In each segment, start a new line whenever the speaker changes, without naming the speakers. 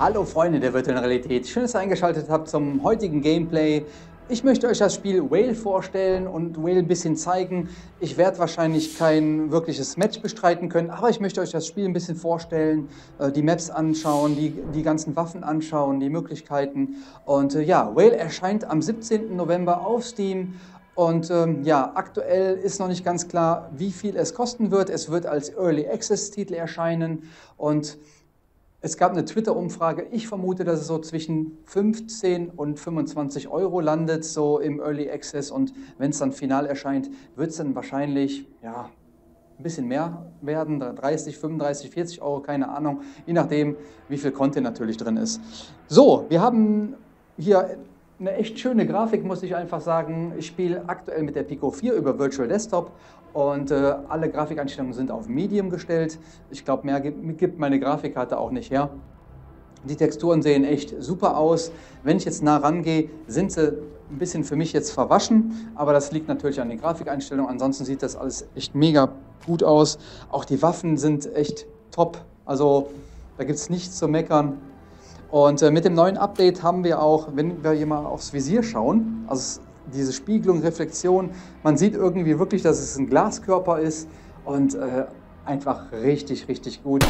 Hallo Freunde der virtuellen Realität, schön, dass ihr eingeschaltet habt zum heutigen Gameplay. Ich möchte euch das Spiel Whale vorstellen und Whale ein bisschen zeigen. Ich werde wahrscheinlich kein wirkliches Match bestreiten können, aber ich möchte euch das Spiel ein bisschen vorstellen, äh, die Maps anschauen, die, die ganzen Waffen anschauen, die Möglichkeiten. Und äh, ja, Whale erscheint am 17. November auf Steam und ähm, ja, aktuell ist noch nicht ganz klar, wie viel es kosten wird. Es wird als Early Access Titel erscheinen und es gab eine Twitter-Umfrage. Ich vermute, dass es so zwischen 15 und 25 Euro landet, so im Early Access. Und wenn es dann final erscheint, wird es dann wahrscheinlich ja, ein bisschen mehr werden, 30, 35, 40 Euro, keine Ahnung, je nachdem, wie viel Content natürlich drin ist. So, wir haben hier eine echt schöne Grafik, muss ich einfach sagen. Ich spiele aktuell mit der Pico 4 über Virtual Desktop und äh, alle Grafikeinstellungen sind auf Medium gestellt. Ich glaube, mehr gibt, gibt meine Grafikkarte auch nicht her. Die Texturen sehen echt super aus. Wenn ich jetzt nah rangehe, sind sie ein bisschen für mich jetzt verwaschen, aber das liegt natürlich an den Grafikeinstellungen. Ansonsten sieht das alles echt mega gut aus. Auch die Waffen sind echt top. Also da gibt es nichts zu meckern. Und äh, mit dem neuen Update haben wir auch, wenn wir hier mal aufs Visier schauen, also diese Spiegelung, Reflexion, man sieht irgendwie wirklich, dass es ein Glaskörper ist und äh, einfach richtig, richtig gut.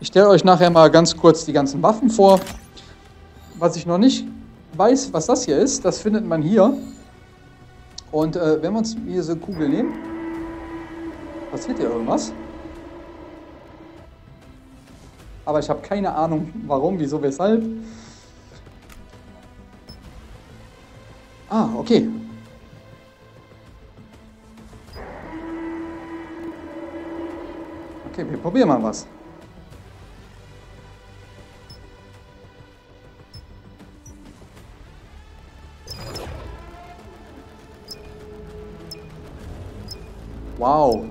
Ich stelle euch nachher mal ganz kurz die ganzen Waffen vor. Was ich noch nicht weiß, was das hier ist, das findet man hier. Und äh, wenn wir uns hier diese Kugel nehmen, passiert hier irgendwas. Aber ich habe keine Ahnung, warum, wieso, weshalb. Ah, okay. Okay, wir probieren mal was. Wow.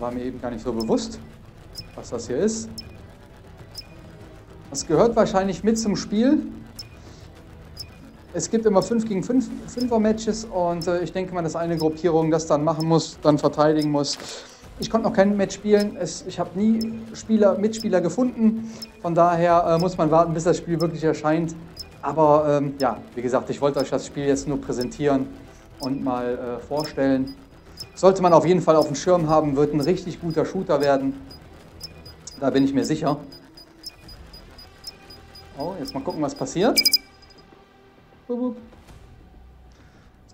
War mir eben gar nicht so bewusst, was das hier ist. Das gehört wahrscheinlich mit zum Spiel. Es gibt immer 5 gegen 5 5 Matches und äh, ich denke mal, dass eine Gruppierung das dann machen muss, dann verteidigen muss. Ich konnte noch kein Match spielen. Es, ich habe nie Spieler, Mitspieler gefunden. Von daher äh, muss man warten, bis das Spiel wirklich erscheint. Aber ähm, ja, wie gesagt, ich wollte euch das Spiel jetzt nur präsentieren und mal äh, vorstellen. Sollte man auf jeden Fall auf dem Schirm haben, wird ein richtig guter Shooter werden. Da bin ich mir sicher. Oh, jetzt mal gucken, was passiert. So,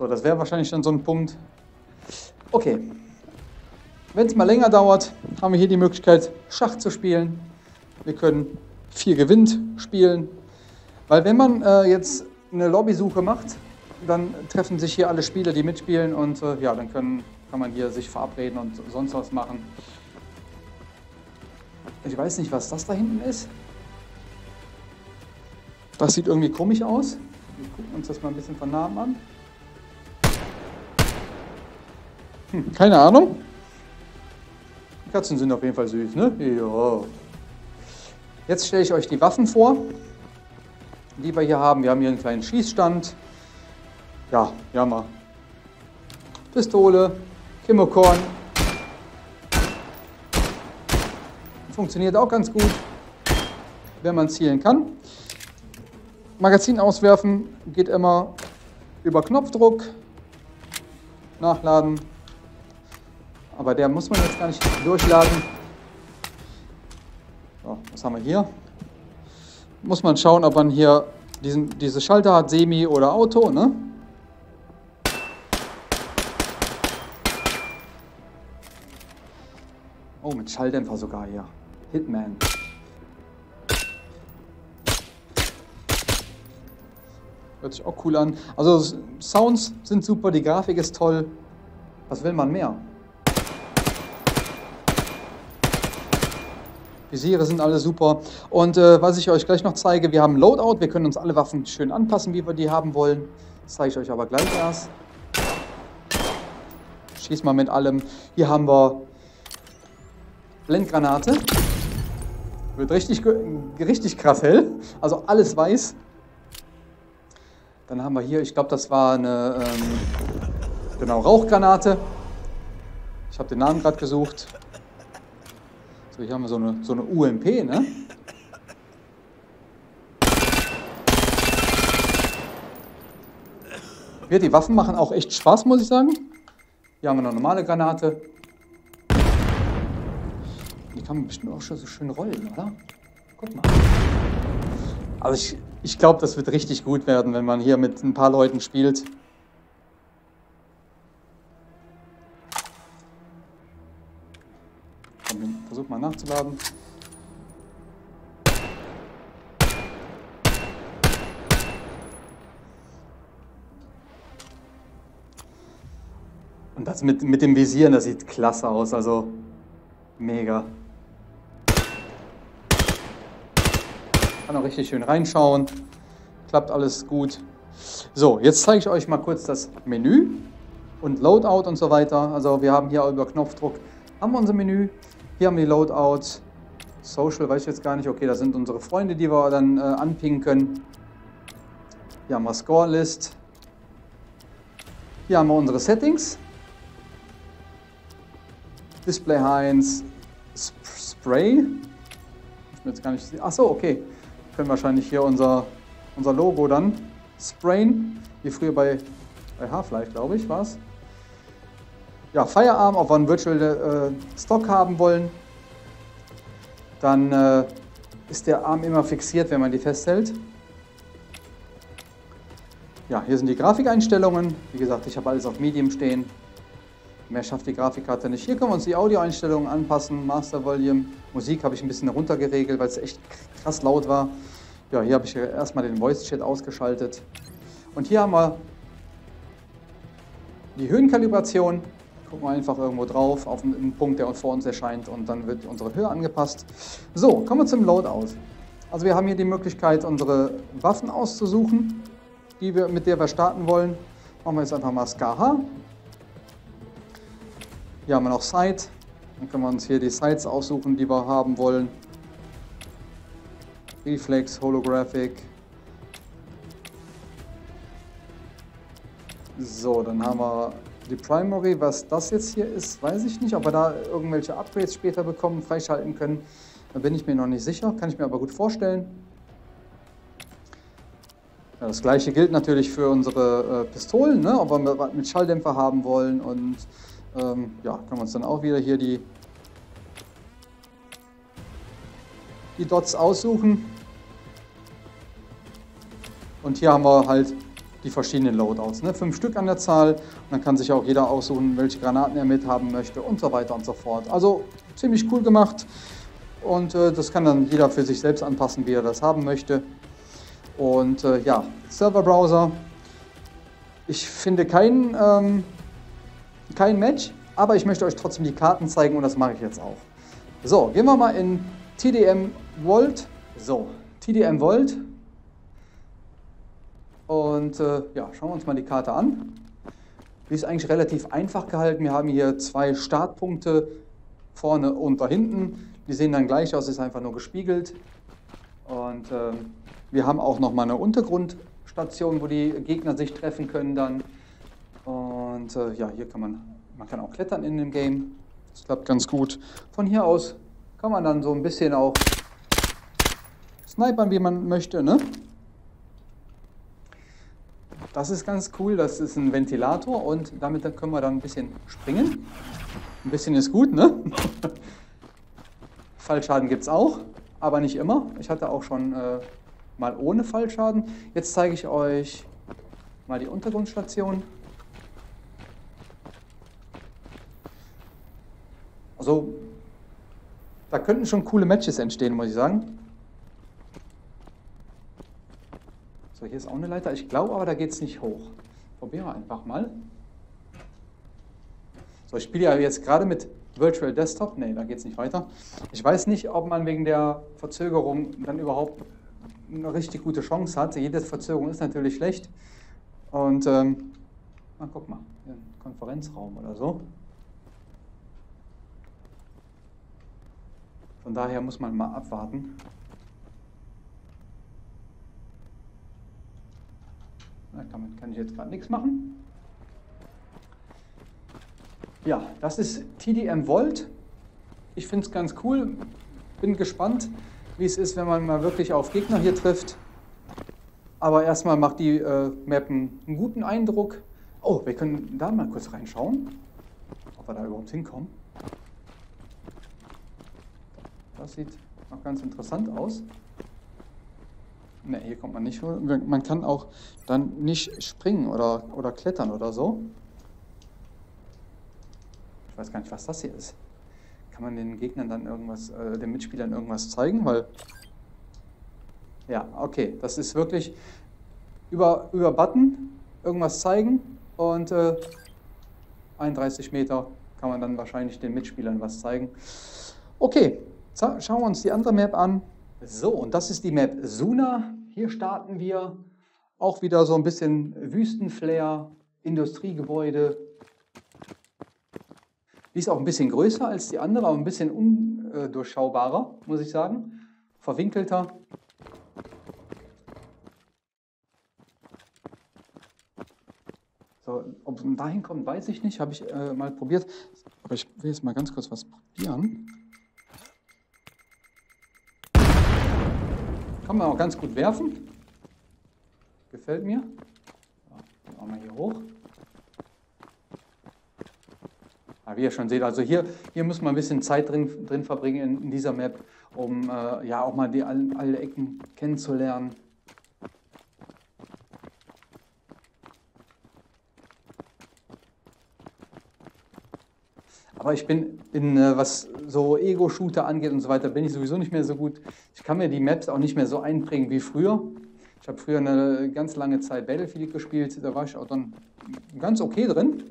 das wäre wahrscheinlich dann so ein Punkt. Okay. Wenn es mal länger dauert, haben wir hier die Möglichkeit, Schach zu spielen. Wir können vier gewinnt spielen. Weil wenn man äh, jetzt eine Lobbysuche macht, dann treffen sich hier alle Spieler, die mitspielen und äh, ja, dann können kann man hier sich verabreden und sonst was machen. Ich weiß nicht, was das da hinten ist. Das sieht irgendwie komisch aus. Wir gucken uns das mal ein bisschen von nahem an. Hm, keine Ahnung. Die Katzen sind auf jeden Fall süß, ne? Ja. Jetzt stelle ich euch die Waffen vor, die wir hier haben. Wir haben hier einen kleinen Schießstand. Ja, haben wir Pistole, Kimmokorn. Funktioniert auch ganz gut, wenn man zielen kann. Magazin auswerfen geht immer über Knopfdruck. Nachladen. Aber der muss man jetzt gar nicht durchladen. So, was haben wir hier? Muss man schauen, ob man hier diesen, diese Schalter hat, Semi oder Auto. Ne? Oh, mit Schalldämpfer sogar hier. Hitman. Hört sich auch cool an. Also Sounds sind super, die Grafik ist toll. Was will man mehr? Visiere sind alle super. Und äh, was ich euch gleich noch zeige, wir haben Loadout. Wir können uns alle Waffen schön anpassen, wie wir die haben wollen. Das zeige ich euch aber gleich erst. Schieß mal mit allem. Hier haben wir Blendgranate. Wird richtig, richtig krass hell. Also alles weiß. Dann haben wir hier, ich glaube, das war eine ähm, genau, Rauchgranate. Ich habe den Namen gerade gesucht. So, hier haben wir so eine, so eine UMP, ne? Ja, die Waffen machen auch echt Spaß, muss ich sagen. Hier haben wir eine normale Granate. Die kann man bestimmt auch schon so schön rollen, oder? Guck mal. Also ich, ich glaube, das wird richtig gut werden, wenn man hier mit ein paar Leuten spielt. Versuch mal nachzuladen. Und das mit, mit dem Visieren, das sieht klasse aus, also mega. Auch richtig schön reinschauen. Klappt alles gut. So, jetzt zeige ich euch mal kurz das Menü und Loadout und so weiter. Also wir haben hier über Knopfdruck haben wir unser Menü. Hier haben wir die Loadouts. Social weiß ich jetzt gar nicht. Okay, das sind unsere Freunde, die wir dann äh, anpingen können. Hier haben wir Score List. Hier haben wir unsere Settings. Display Heinz, Spray. Ich bin jetzt gar nicht. Achso, okay können wahrscheinlich hier unser, unser Logo dann sprayen, wie früher bei, bei Half-Life, glaube ich, war es. Ja, Firearm, ob wir einen Virtual äh, Stock haben wollen. Dann äh, ist der Arm immer fixiert, wenn man die festhält. Ja, hier sind die Grafikeinstellungen. Wie gesagt, ich habe alles auf Medium stehen. Mehr schafft die Grafikkarte nicht. Hier können wir uns die Audioeinstellungen anpassen. Master Volume. Musik habe ich ein bisschen runtergeregelt, weil es echt krass laut war. Ja, hier habe ich erstmal den Voice Chat ausgeschaltet. Und hier haben wir die Höhenkalibration. Gucken wir einfach irgendwo drauf, auf einen Punkt, der vor uns erscheint und dann wird unsere Höhe angepasst. So, kommen wir zum Loadout. Also wir haben hier die Möglichkeit, unsere Waffen auszusuchen, die wir, mit der wir starten wollen. Machen wir jetzt einfach mal SKH. Hier haben wir noch Sight. Dann können wir uns hier die Sights aussuchen, die wir haben wollen. Reflex, Holographic. So, dann haben wir die Primary. Was das jetzt hier ist, weiß ich nicht. Ob wir da irgendwelche Upgrades später bekommen, freischalten können, da bin ich mir noch nicht sicher. Kann ich mir aber gut vorstellen. Ja, das gleiche gilt natürlich für unsere äh, Pistolen, ne? ob wir mit Schalldämpfer haben wollen und ähm, ja, können wir uns dann auch wieder hier die, die Dots aussuchen. Und hier haben wir halt die verschiedenen Loadouts. Ne? Fünf Stück an der Zahl. Und dann kann sich auch jeder aussuchen, welche Granaten er mit haben möchte und so weiter und so fort. Also ziemlich cool gemacht. Und äh, das kann dann jeder für sich selbst anpassen, wie er das haben möchte. Und äh, ja, Serverbrowser. Ich finde keinen ähm, kein Match, aber ich möchte euch trotzdem die Karten zeigen und das mache ich jetzt auch. So, gehen wir mal in TDM Volt. So, TDM Volt. Und äh, ja, schauen wir uns mal die Karte an. Die ist eigentlich relativ einfach gehalten. Wir haben hier zwei Startpunkte vorne und da hinten. Die sehen dann gleich aus, ist einfach nur gespiegelt. Und äh, wir haben auch noch mal eine Untergrundstation, wo die Gegner sich treffen können dann. Und äh, ja, hier kann man, man kann auch klettern in dem Game. Das klappt ganz gut. Von hier aus kann man dann so ein bisschen auch snipern, wie man möchte. Ne? Das ist ganz cool, das ist ein Ventilator und damit können wir dann ein bisschen springen. Ein bisschen ist gut, ne? Fallschaden gibt es auch, aber nicht immer. Ich hatte auch schon äh, mal ohne Fallschaden. Jetzt zeige ich euch mal die Untergrundstation. Also, da könnten schon coole Matches entstehen, muss ich sagen. So, hier ist auch eine Leiter. Ich glaube aber, da geht es nicht hoch. Probieren wir einfach mal. So, ich spiele ja jetzt gerade mit Virtual Desktop. Ne, da geht es nicht weiter. Ich weiß nicht, ob man wegen der Verzögerung dann überhaupt eine richtig gute Chance hat. Jede Verzögerung ist natürlich schlecht. Und, ähm, na, guck mal, Konferenzraum oder so. Von daher muss man mal abwarten. Damit kann ich jetzt gerade nichts machen. Ja, das ist TDM Volt. Ich finde es ganz cool. Bin gespannt, wie es ist, wenn man mal wirklich auf Gegner hier trifft. Aber erstmal macht die äh, Map einen, einen guten Eindruck. Oh, wir können da mal kurz reinschauen, ob wir da überhaupt hinkommen. Das sieht noch ganz interessant aus. Ne, hier kommt man nicht. Man kann auch dann nicht springen oder, oder klettern oder so. Ich weiß gar nicht, was das hier ist. Kann man den Gegnern dann irgendwas, äh, den Mitspielern irgendwas zeigen? Weil, ja, okay, das ist wirklich über, über Button irgendwas zeigen und äh, 31 Meter kann man dann wahrscheinlich den Mitspielern was zeigen. Okay, schauen wir uns die andere Map an. So, und das ist die Map Suna. Hier starten wir auch wieder so ein bisschen Wüstenflair, Industriegebäude. Die ist auch ein bisschen größer als die andere, aber ein bisschen undurchschaubarer, muss ich sagen. Verwinkelter. So, ob man dahin kommt, weiß ich nicht. Habe ich äh, mal probiert. Aber ich will jetzt mal ganz kurz was probieren. Kann man auch ganz gut werfen. Gefällt mir. So, auch mal hier hoch. Ja, wie ihr schon seht, also hier, hier muss man ein bisschen Zeit drin, drin verbringen in, in dieser Map, um äh, ja auch mal die, alle, alle Ecken kennenzulernen. Aber ich bin, in, äh, was so Ego-Shooter angeht und so weiter, bin ich sowieso nicht mehr so gut. Ich kann mir die Maps auch nicht mehr so einprägen wie früher. Ich habe früher eine ganz lange Zeit Battlefield gespielt, da war ich auch dann ganz okay drin.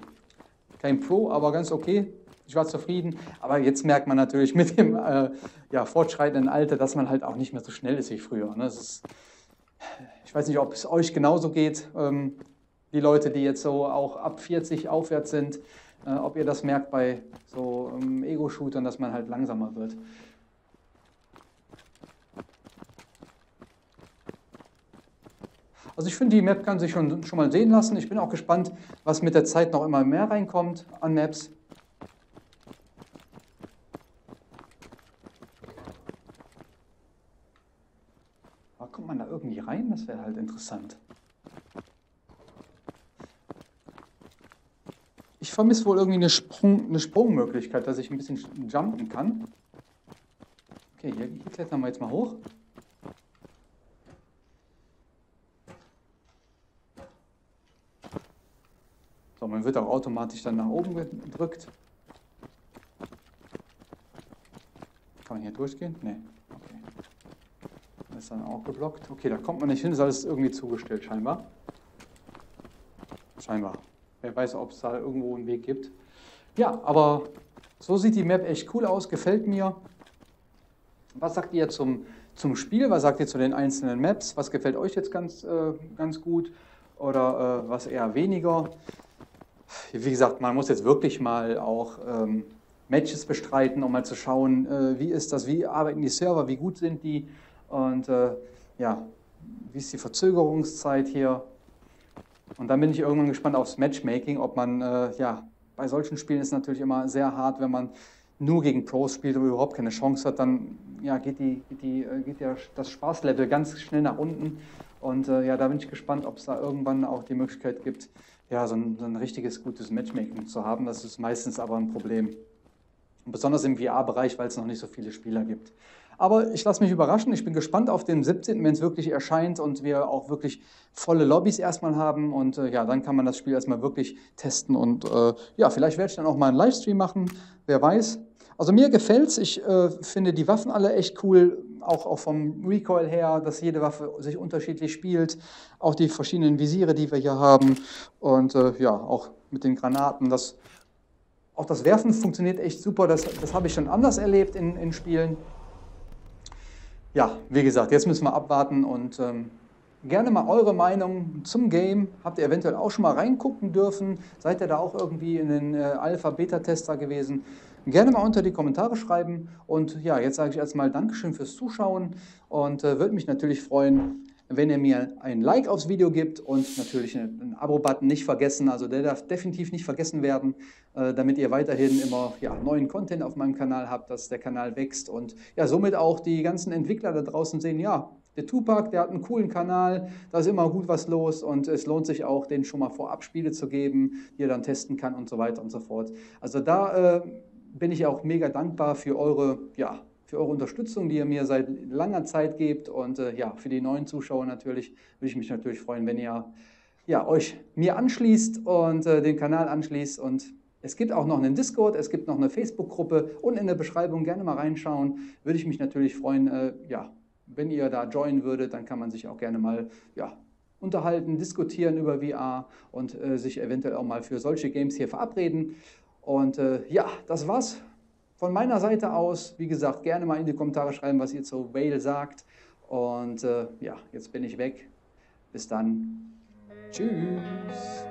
Kein Pro, aber ganz okay. Ich war zufrieden. Aber jetzt merkt man natürlich mit dem äh, ja, fortschreitenden Alter, dass man halt auch nicht mehr so schnell ist wie früher. Ne? Ist, ich weiß nicht, ob es euch genauso geht. Ähm, die Leute, die jetzt so auch ab 40 aufwärts sind, ob ihr das merkt bei so ähm, Ego-Shootern, dass man halt langsamer wird. Also ich finde, die Map kann sich schon, schon mal sehen lassen. Ich bin auch gespannt, was mit der Zeit noch immer mehr reinkommt an Maps. Aber kommt man da irgendwie rein? Das wäre halt interessant. Ich vermisse wohl irgendwie eine, Sprung, eine Sprungmöglichkeit, dass ich ein bisschen jumpen kann. Okay, hier, hier klettern wir jetzt mal hoch. So, man wird auch automatisch dann nach oben gedrückt. Kann man hier durchgehen? Nee. Okay. Das ist dann auch geblockt. Okay, da kommt man nicht hin, ist alles irgendwie zugestellt scheinbar. Scheinbar. Wer weiß, ob es da irgendwo einen Weg gibt. Ja, aber so sieht die Map echt cool aus, gefällt mir. Was sagt ihr zum, zum Spiel? Was sagt ihr zu den einzelnen Maps? Was gefällt euch jetzt ganz, äh, ganz gut oder äh, was eher weniger? Wie gesagt, man muss jetzt wirklich mal auch ähm, Matches bestreiten, um mal zu schauen, äh, wie ist das, wie arbeiten die Server, wie gut sind die und äh, ja, wie ist die Verzögerungszeit hier. Und dann bin ich irgendwann gespannt aufs Matchmaking, ob man, äh, ja, bei solchen Spielen ist es natürlich immer sehr hart, wenn man nur gegen Pros spielt und überhaupt keine Chance hat, dann ja, geht, die, die, äh, geht ja das Spaßlevel ganz schnell nach unten. Und äh, ja, da bin ich gespannt, ob es da irgendwann auch die Möglichkeit gibt, ja, so ein, so ein richtiges, gutes Matchmaking zu haben. Das ist meistens aber ein Problem. Besonders im VR-Bereich, weil es noch nicht so viele Spieler gibt. Aber ich lasse mich überraschen. Ich bin gespannt auf den 17., wenn es wirklich erscheint und wir auch wirklich volle Lobbys erstmal haben. Und äh, ja, dann kann man das Spiel erstmal wirklich testen. Und äh, ja, vielleicht werde ich dann auch mal einen Livestream machen. Wer weiß. Also mir gefällt es. Ich äh, finde die Waffen alle echt cool. Auch, auch vom Recoil her, dass jede Waffe sich unterschiedlich spielt. Auch die verschiedenen Visiere, die wir hier haben. Und äh, ja, auch mit den Granaten. Das, auch das Werfen funktioniert echt super. Das, das habe ich schon anders erlebt in, in Spielen ja, wie gesagt, jetzt müssen wir abwarten und ähm, gerne mal eure Meinung zum Game. Habt ihr eventuell auch schon mal reingucken dürfen? Seid ihr da auch irgendwie in den äh, Alpha-Beta-Tester gewesen? Gerne mal unter die Kommentare schreiben. Und ja, jetzt sage ich erstmal Dankeschön fürs Zuschauen und äh, würde mich natürlich freuen, wenn ihr mir ein Like aufs Video gibt und natürlich einen Abo-Button nicht vergessen. Also der darf definitiv nicht vergessen werden, äh, damit ihr weiterhin immer ja, neuen Content auf meinem Kanal habt, dass der Kanal wächst und ja, somit auch die ganzen Entwickler da draußen sehen, ja, der Tupac, der hat einen coolen Kanal, da ist immer gut was los und es lohnt sich auch, den schon mal vorab Spiele zu geben, die er dann testen kann und so weiter und so fort. Also da äh, bin ich auch mega dankbar für eure, ja, für eure Unterstützung, die ihr mir seit langer Zeit gebt. Und äh, ja, für die neuen Zuschauer natürlich würde ich mich natürlich freuen, wenn ihr ja, euch mir anschließt und äh, den Kanal anschließt. Und es gibt auch noch einen Discord, es gibt noch eine Facebook-Gruppe und in der Beschreibung gerne mal reinschauen. Würde ich mich natürlich freuen, äh, ja, wenn ihr da joinen würdet, dann kann man sich auch gerne mal ja, unterhalten, diskutieren über VR und äh, sich eventuell auch mal für solche Games hier verabreden. Und äh, ja, das war's von meiner Seite aus. Wie gesagt, gerne mal in die Kommentare schreiben, was ihr zu Whale sagt. Und äh, ja, jetzt bin ich weg. Bis dann. Tschüss.